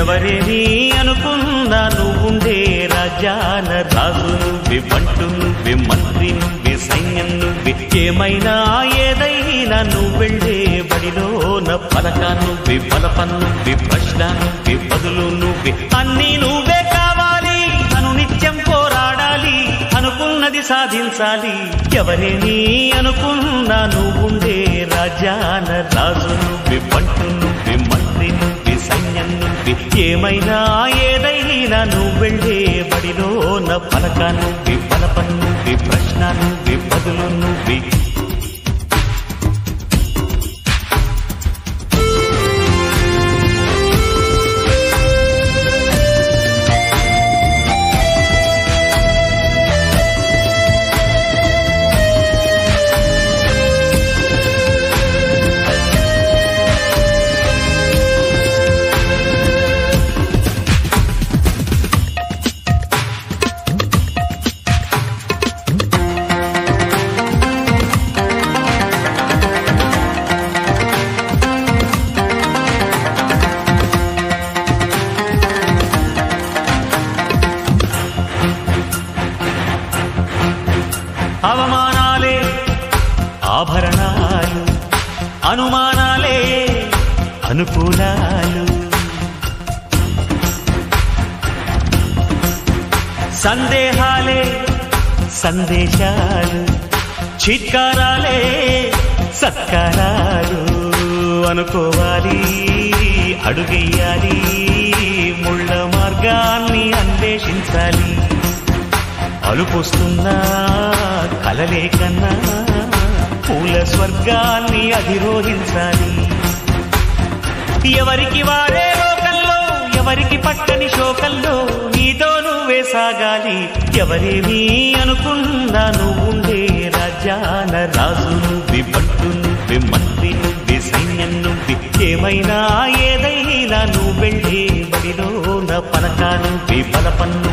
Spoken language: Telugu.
ఎవరిని అనుకున్నా నువ్వుండే రాజాన రాజు నువ్వే పంటు నువ్వే మంత్రి నువ్వే సైన్యం నువ్వే ఏమైనా ఏదైనా నువ్వెళ్ళే బడిలోన పలక నువ్వే బలపం నువ్వే ప్రశ్న నువ్వే బదులు నువ్వే అన్నీ నువ్వే కావాలి. అను నిత్యం పోరాడాలి అనుకున్నది సాధించాలి. ఎవరిని అనుకున్నా నువ్వుండే రాజాన రాజు నువ్వే పంటు నువ్వే ఏమైనా ఏదైనా నువ్వెళ్ళే బడిలోన పలక నువ్వే పలప నువ్వే ప్రశ్న నువ్వే బదులు నువ్వే అవమానాలే ఆభరణాలు అనుమానాలే అనుకూలాలు. సందేహాలే సందేశాలు చిత్కారాలే సత్కారాలు. అనుకోవాలి అడుగెయ్యాలి ముళ్ళ మార్గాన్ని అన్వేషించాలి. కలుపొస్తున్నా కలలే కన్నా పూల స్వర్గాన్ని అధిరోహించాలి. ఎవరికి వారే లోకల్లో ఎవరికి పట్టని శోకల్లో నీతో నువ్వే సాగాలి. ఎవరేమీ అనుకున్నా నువ్వుండే రాజ్యాన రాజు నువ్వే పట్టు నువ్వే మంత్రి నువ్వే సైన్యం నువ్వే ఏమైనా ఏదైనా నువ్వెళ్ళే బడిలో నా పలక నువ్వే బలపన్ను